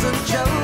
Your job's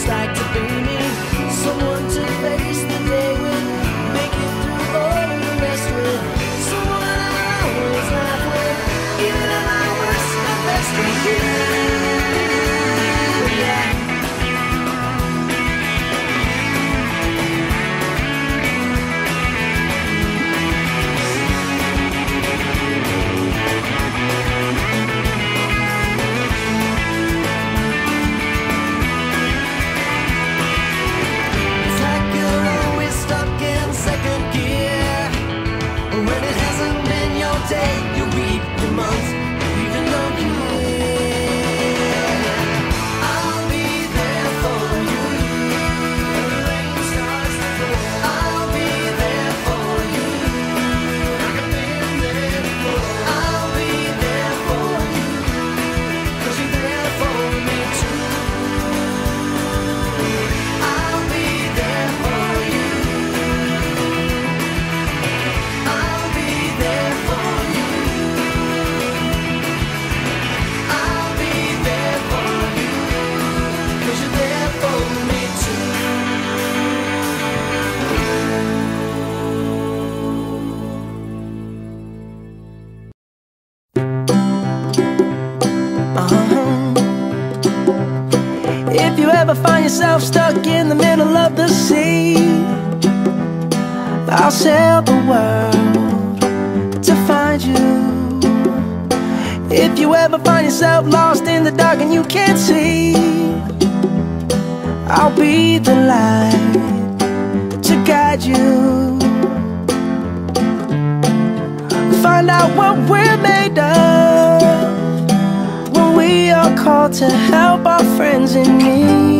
it's like to be yourself stuck in the middle of the sea, I'll sail the world to find you. If you ever find yourself lost in the dark and you can't see, I'll be the light to guide you. Find out what we're made of when we are called to help our friends in need.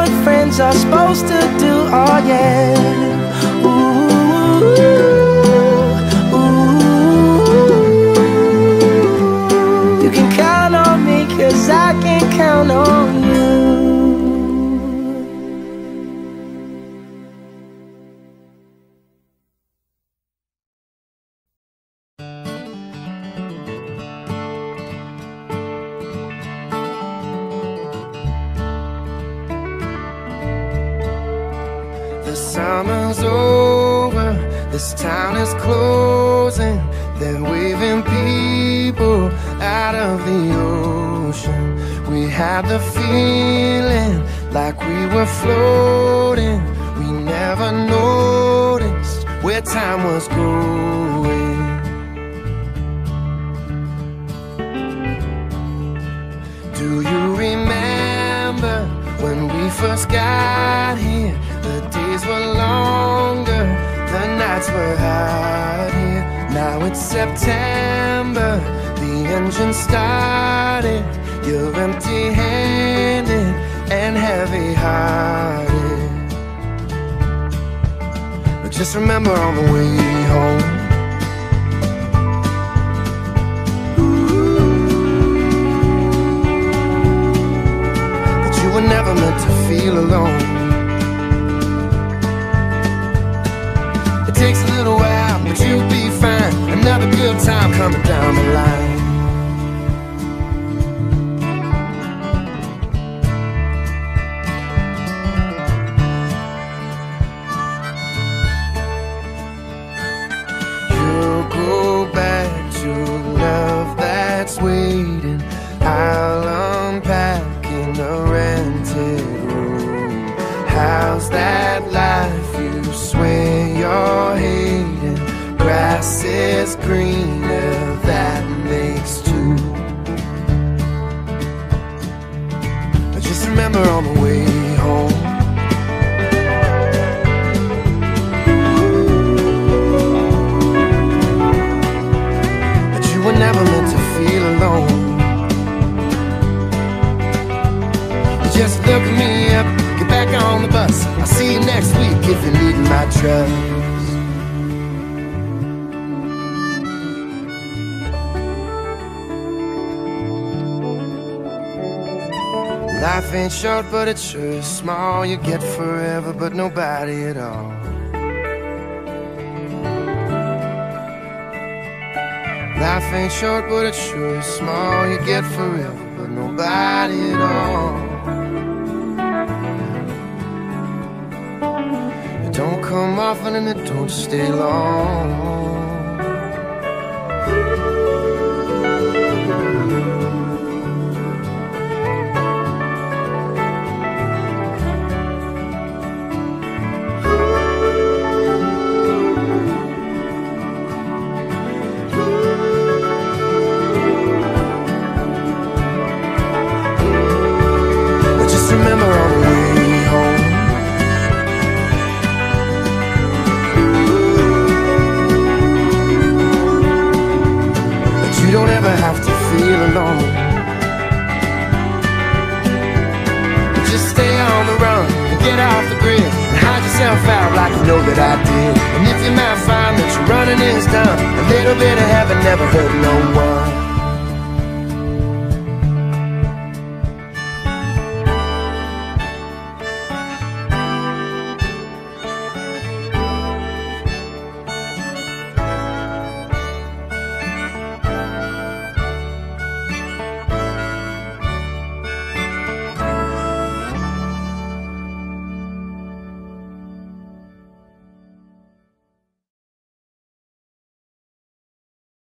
what friends are supposed to do, oh yeah. The summer's over, this town is closing. They're waving people out of the ocean. We had the feeling like we were floating. We never noticed where time was going. Do you remember when we first got here? The days were longer, the nights were hot here. Now it's September, the engine started. You're empty handed and heavy hearted. But just remember on the way home. never meant to feel alone. Takes a little while, but you'll be fine. Another good time coming down the line. That makes two. But just remember on the way home. you were never meant to feel alone. Just look me up, get back on the bus. I'll see you next week if you need my trust. Life ain't short, but it sure is small. You get forever, but nobody at all. Life ain't short, but it sure is small. You get forever, but nobody at all. It don't come often and it don't stay long. in this town. A little bit of heaven never hurt no one.